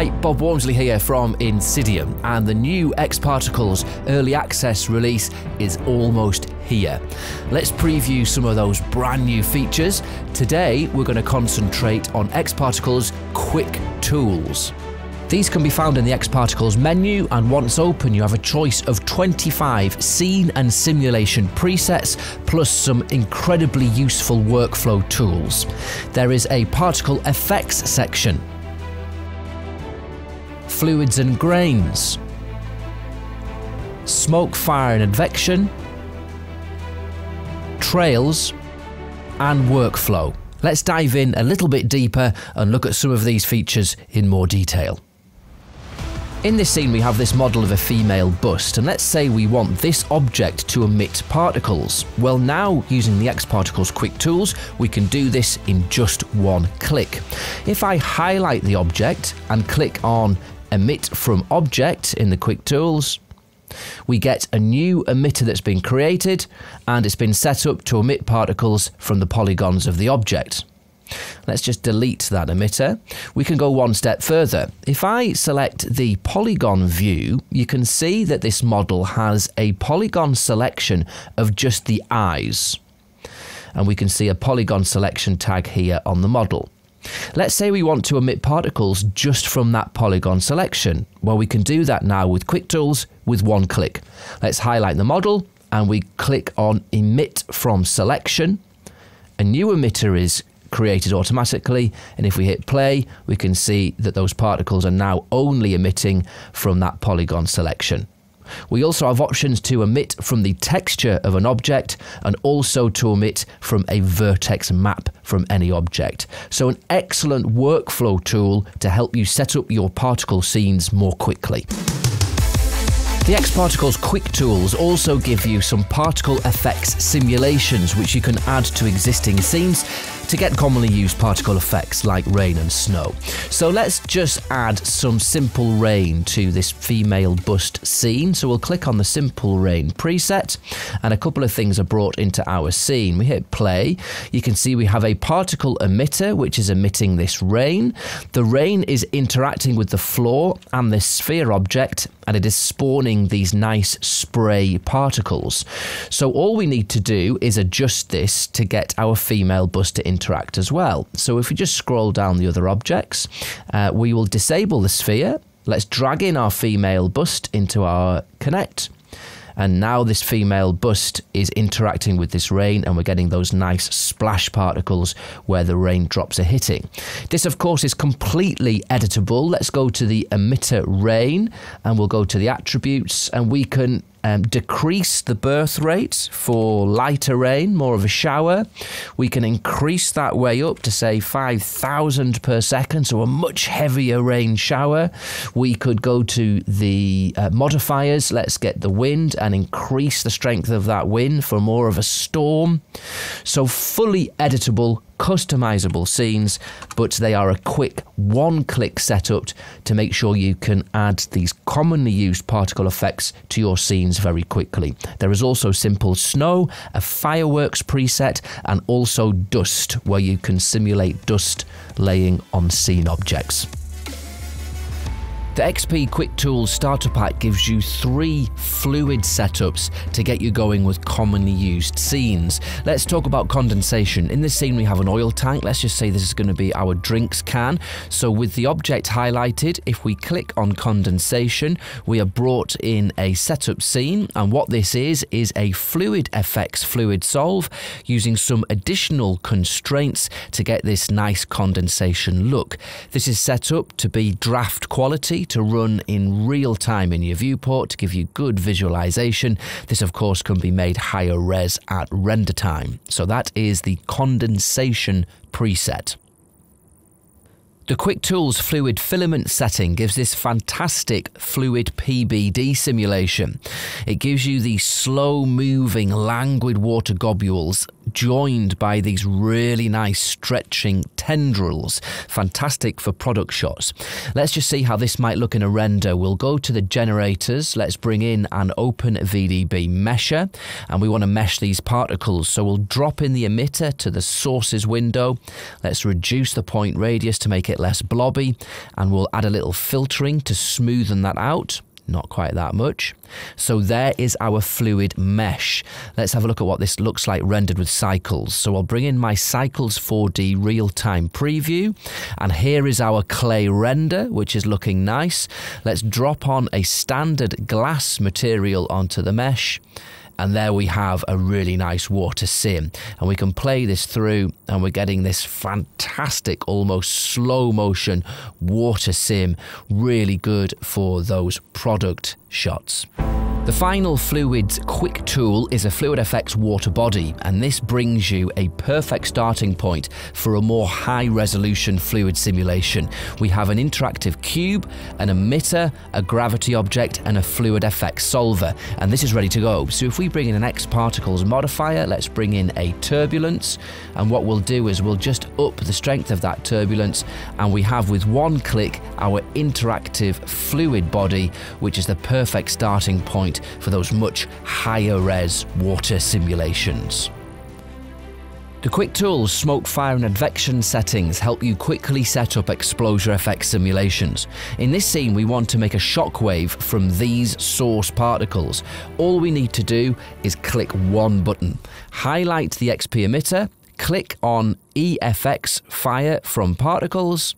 Hi, Bob Walmsley here from INSYDIUM, and the new X-Particles Early Access release is almost here. Let's preview some of those brand new features. Today, we're going to concentrate on X-Particles Quick Tools. These can be found in the X-Particles menu, and once open, you have a choice of 25 scene and simulation presets, plus some incredibly useful workflow tools. There is a particle effects section, fluids and grains, smoke, fire and advection, trails, and workflow. Let's dive in a little bit deeper and look at some of these features in more detail. In this scene we have this model of a female bust and let's say we want this object to emit particles. Well now using the X-Particles quick tools we can do this in just one click. If I highlight the object and click on emit from object in the quick tools we get a new emitter that's been created and it's been set up to emit particles from the polygons of the object. Let's just delete that emitter. We can go one step further. If I select the polygon view, you can see that this model has a polygon selection of just the eyes. And we can see a polygon selection tag here on the model. Let's say we want to emit particles just from that polygon selection. Well, we can do that now with Quick Tools with one click. Let's highlight the model and we click on Emit from Selection. A new emitter is created automatically. And if we hit play, we can see that those particles are now only emitting from that polygon selection. We also have options to emit from the texture of an object and also to emit from a vertex map from any object. So an excellent workflow tool to help you set up your particle scenes more quickly. The X-Particles Quick Tools also give you some particle effects simulations which you can add to existing scenes to get commonly used particle effects like rain and snow. So let's just add some simple rain to this female bust scene. So we'll click on the simple rain preset and a couple of things are brought into our scene. We hit play. You can see we have a particle emitter which is emitting this rain. The rain is interacting with the floor and this sphere object and it is spawning these nice spray particles. So all we need to do is adjust this to get our female bust to interact as well. So if we just scroll down the other objects, uh, we will disable the sphere. Let's drag in our female bust into our connect and now this female bust is interacting with this rain and we're getting those nice splash particles where the raindrops are hitting. This of course is completely editable. Let's go to the emitter rain and we'll go to the attributes and we can um, decrease the birth rate for lighter rain, more of a shower. We can increase that way up to say 5,000 per second, so a much heavier rain shower. We could go to the uh, modifiers. Let's get the wind and increase the strength of that wind for more of a storm. So fully editable customizable scenes, but they are a quick one click setup to make sure you can add these commonly used particle effects to your scenes very quickly. There is also simple snow, a fireworks preset, and also dust, where you can simulate dust laying on scene objects. The XP Quick Tools Starter Pack gives you three fluid setups to get you going with commonly used scenes. Let's talk about condensation. In this scene we have an oil tank. Let's just say this is going to be our drinks can. So with the object highlighted, if we click on condensation, we are brought in a setup scene. And what this is, is a fluid effects fluid solve using some additional constraints to get this nice condensation look. This is set up to be draft quality to run in real time in your viewport to give you good visualization. This, of course, can be made higher res at render time. So that is the condensation preset. The Quick Tools fluid filament setting gives this fantastic fluid PBD simulation. It gives you these slow moving languid water globules joined by these really nice stretching tendrils. Fantastic for product shots. Let's just see how this might look in a render. We'll go to the generators. Let's bring in an open VDB mesher and we want to mesh these particles. So we'll drop in the emitter to the sources window. Let's reduce the point radius to make it less blobby and we'll add a little filtering to smoothen that out not quite that much. So there is our fluid mesh. Let's have a look at what this looks like rendered with Cycles. So I'll bring in my Cycles 4D real-time preview, and here is our clay render, which is looking nice. Let's drop on a standard glass material onto the mesh and there we have a really nice water sim. And we can play this through and we're getting this fantastic almost slow motion water sim. Really good for those product shots the final Fluids quick tool is a Fluid FluidFX water body, and this brings you a perfect starting point for a more high resolution fluid simulation. We have an interactive cube, an emitter, a gravity object, and a Fluid FluidFX solver, and this is ready to go. So if we bring in an X particles modifier, let's bring in a turbulence, and what we'll do is we'll just up the strength of that turbulence, and we have with one click our interactive fluid body, which is the perfect starting point for those much higher res water simulations. The quick tools smoke, fire, and advection settings help you quickly set up Explosia FX simulations. In this scene, we want to make a shockwave from these source particles. All we need to do is click one button, highlight the XP emitter, click on EFX fire from particles,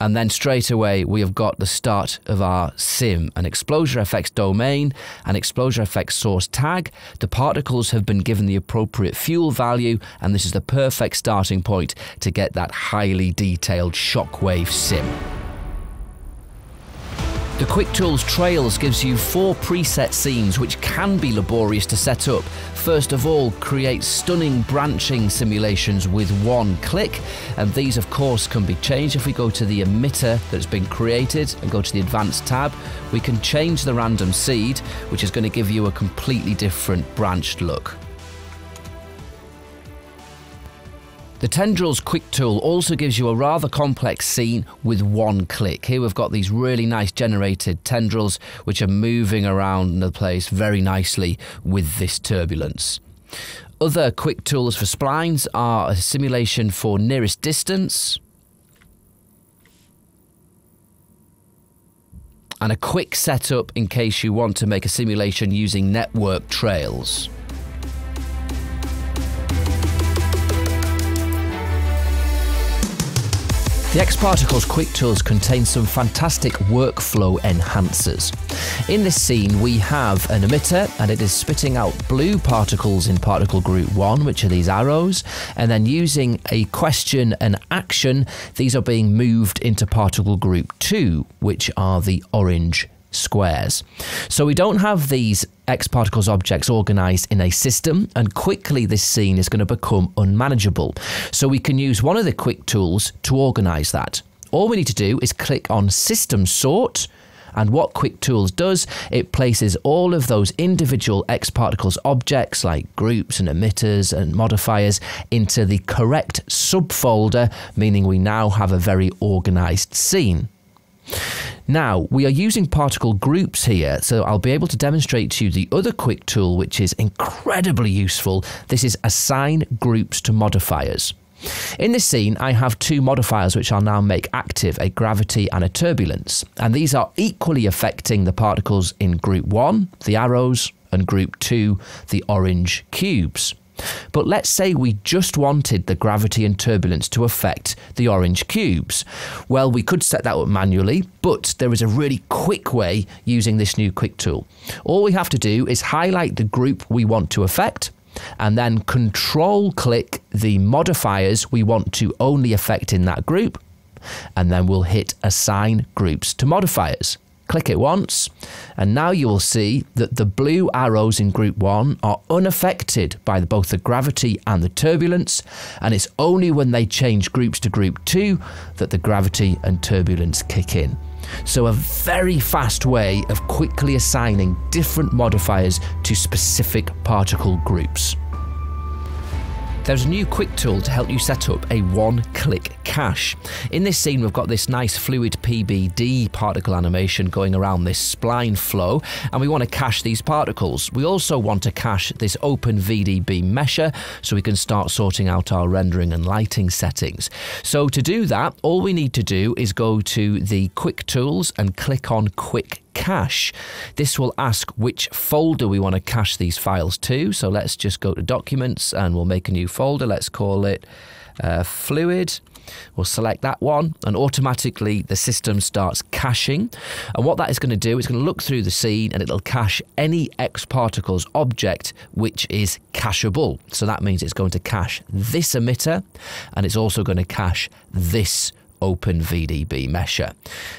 and then straight away, we have got the start of our sim, an Explosia FX domain, an Explosia FX source tag. The particles have been given the appropriate fuel value, and this is the perfect starting point to get that highly detailed shockwave sim. The Quick Tools Trails gives you four preset scenes which can be laborious to set up. First of all, create stunning branching simulations with one click, and these of course can be changed if we go to the emitter that's been created and go to the advanced tab. We can change the random seed, which is going to give you a completely different branched look. The Tendrils Quick tool also gives you a rather complex scene with one click. Here we've got these really nice generated tendrils which are moving around the place very nicely with this turbulence. Other quick tools for splines are a simulation for nearest distance, and a quick setup in case you want to make a simulation using network trails. The X-Particles Quick Tools contain some fantastic workflow enhancers. In this scene, we have an emitter and it is spitting out blue particles in particle group 1, which are these arrows, and then using a question and action, these are being moved into particle group 2, which are the orange squares. So we don't have these X particles objects organized in a system, and quickly this scene is going to become unmanageable. So we can use one of the quick tools to organize that. All we need to do is click on System Sort. And what Quick Tools does, it places all of those individual X Particles objects like groups and emitters and modifiers into the correct subfolder, meaning we now have a very organized scene. Now, we are using particle groups here, so I'll be able to demonstrate to you the other quick tool, which is incredibly useful. This is assign groups to modifiers. In this scene, I have two modifiers which I'll now make active, a gravity and a turbulence. And these are equally affecting the particles in group 1, the arrows, and group 2, the orange cubes. But let's say we just wanted the gravity and turbulence to affect the orange cubes. Well, we could set that up manually, but there is a really quick way using this new quick tool. All we have to do is highlight the group we want to affect and then control click the modifiers we want to only affect in that group and then we'll hit assign groups to modifiers. Click it once, and now you will see that the blue arrows in group 1 are unaffected by both the gravity and the turbulence, and it's only when they change groups to group 2 that the gravity and turbulence kick in. So, a very fast way of quickly assigning different modifiers to specific particle groups. There's a new quick tool to help you set up a one-click cache. In this scene, we've got this nice fluid PBD particle animation going around this spline flow, and we want to cache these particles. We also want to cache this open VDB mesher so we can start sorting out our rendering and lighting settings. So to do that, all we need to do is go to the quick tools and click on quick cache. This will ask which folder we want to cache these files to. So let's just go to documents and we'll make a new folder. Let's call it uh, fluid. We'll select that one and automatically the system starts caching. And what that is going to do is going to look through the scene and it'll cache any XParticles object which is cacheable. So that means it's going to cache this emitter and it's also going to cache this open VDB mesher.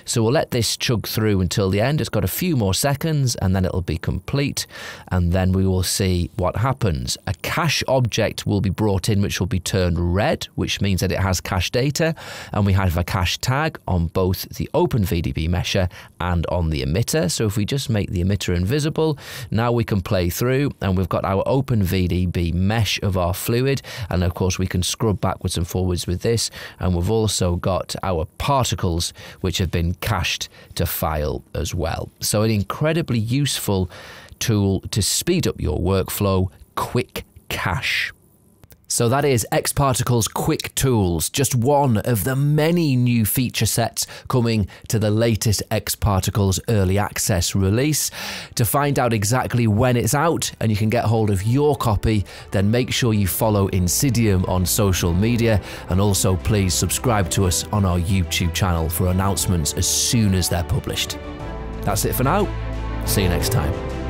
So we'll let this chug through until the end. It's got a few more seconds and then it'll be complete and then we will see what happens. A cache object will be brought in which will be turned red, which means that it has cache data and we have a cache tag on both the open VDB mesher and on the emitter. So if we just make the emitter invisible, now we can play through and we've got our open VDB mesh of our fluid and of course we can scrub backwards and forwards with this and we've also got our particles which have been cached to file as well. So an incredibly useful tool to speed up your workflow, quick cache. So that is XParticles Quick Tools, just one of the many new feature sets coming to the latest XParticles Early Access release. To find out exactly when it's out and you can get hold of your copy, then make sure you follow INSYDIUM on social media and also please subscribe to us on our YouTube channel for announcements as soon as they're published. That's it for now. See you next time.